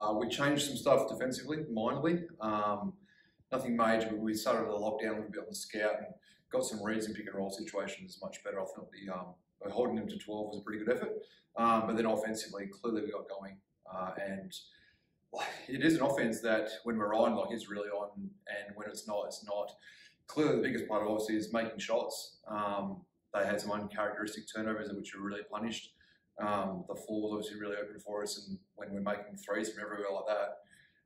Uh, we changed some stuff defensively, minorly. Um, nothing major, but we started the lockdown a little bit on the scout and got some reads in pick and roll situations much better. I thought the um, holding them to 12 was a pretty good effort. Um, but then offensively, clearly we got going. Uh, and it is an offense that when we're on, like it's really on, and when it's not, it's not. Clearly, the biggest part obviously is making shots. Um, they had some uncharacteristic turnovers which were really punished. Um, the floor was obviously really open for us, and when we're making threes from everywhere like that,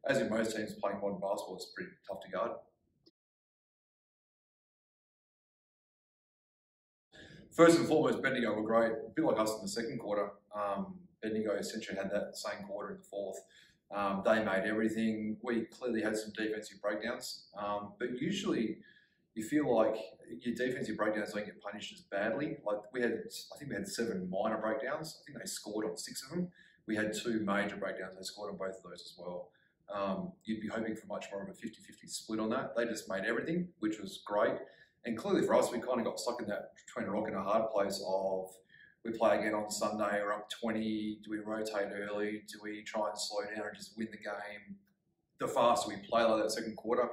as in most teams playing modern basketball, it's pretty tough to guard. First and foremost, Bendigo were great, a bit like us in the second quarter. Um, Bendigo essentially had that same quarter in the fourth. Um, they made everything. We clearly had some defensive breakdowns, um, but usually you feel like your defensive breakdowns don't get punished as badly. Like we had, I think we had seven minor breakdowns. I think they scored on six of them. We had two major breakdowns. They scored on both of those as well. Um, you'd be hoping for much more of a 50-50 split on that. They just made everything, which was great. And clearly for us, we kind of got stuck in that between a rock and a hard place of we play again on Sunday, we're up 20, do we rotate early? Do we try and slow down and just win the game? The faster we play like that second quarter,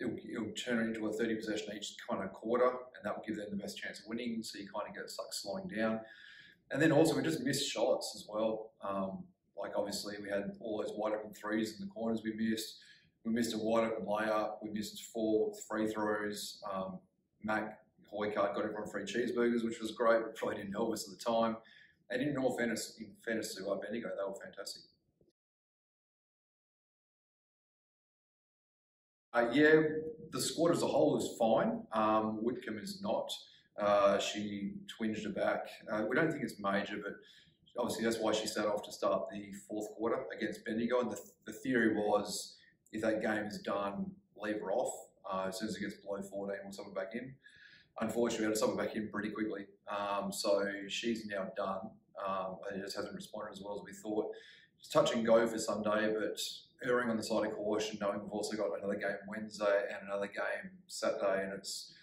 it'll, it'll turn into a 30 possession each kind of quarter, and that will give them the best chance of winning. So you kind of get stuck slowing down. And then also we just missed shots as well. Um, like obviously we had all those wide open threes in the corners we missed. We missed a wide open layup. We missed four free throws. Um, Mac Hoycart got everyone free cheeseburgers, which was great, but probably didn't help us at the time. And in all fairness, in fairness to uh, Bendigo, they were fantastic. Uh, yeah, the squad as a whole is fine. Um, Whitcomb is not. Uh, she twinged her back. Uh, we don't think it's major, but obviously that's why she set off to start the fourth quarter against Bendigo. And the, the theory was if that game is done, leave her off. Uh, as soon as it gets below 14, we'll sub her back in. Unfortunately, we had to sub her back in pretty quickly. Um, so she's now done. Um, it just hasn't responded as well as we thought. It's touch and go for Sunday, but erring on the side of caution, knowing we've also got another game Wednesday and another game Saturday, and it's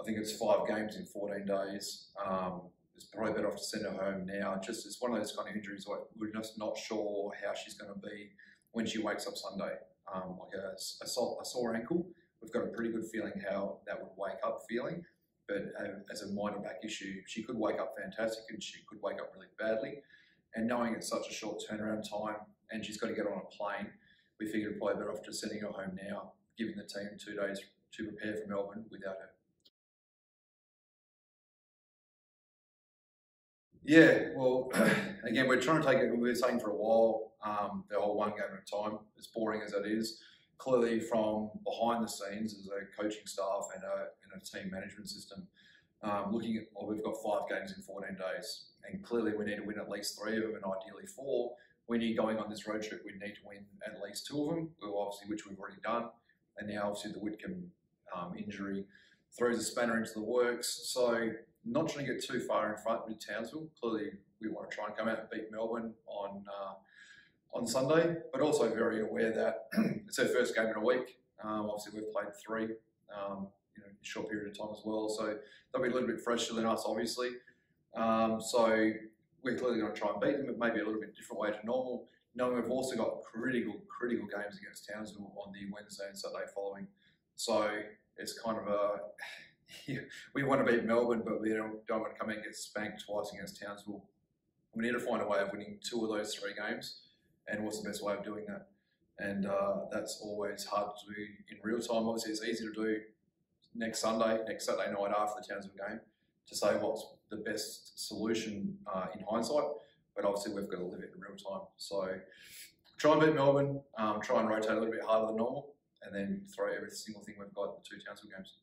I think it's five games in 14 days. Um, it's probably better off to send her home now. Just it's one of those kind of injuries where we're just not sure how she's going to be when she wakes up Sunday. Um, like a, a, sore, a, sore, ankle, we've got a pretty good feeling how that would wake up feeling. But uh, as a minor back issue, she could wake up fantastic and she could wake up really badly. And knowing it's such a short turnaround time and she's got to get on a plane, we figured probably better off just sending her home now, giving the team two days to prepare for Melbourne without her. Yeah, well, again, we're trying to take it, we were saying for a while, um, the whole one game at a time, as boring as that is. Clearly, from behind the scenes, as a coaching staff and a, and a team management system, um, looking at, well, we've got five games in 14 days, and clearly we need to win at least three of them, and ideally four. We need going on this road trip, we need to win at least two of them, obviously, which we've already done. And now, obviously, the Whitcomb um, injury throws a spanner into the works. So, not trying to get too far in front with Townsville. Clearly, we want to try and come out and beat Melbourne on uh, on Sunday, but also very aware that it's our first game in a week. Um, obviously, we've played three um, in a short period of time as well, so they'll be a little bit fresher than us, obviously. Um, so we're clearly going to try and beat them, but maybe a little bit different way to normal. Knowing we've also got critical, critical games against Townsville on the Wednesday and Saturday following. So it's kind of a we want to beat Melbourne, but we don't, don't want to come in and get spanked twice against Townsville. We need to find a way of winning two of those three games, and what's the best way of doing that? And uh, that's always hard to do in real time. Obviously, it's easy to do next Sunday, next Saturday night after the Townsville game, to say what's the best solution uh, in hindsight. But obviously, we've got to live it in real time. So try and beat Melbourne, um, try and rotate a little bit harder than normal, and then throw every single thing we've got in the two Townsville games.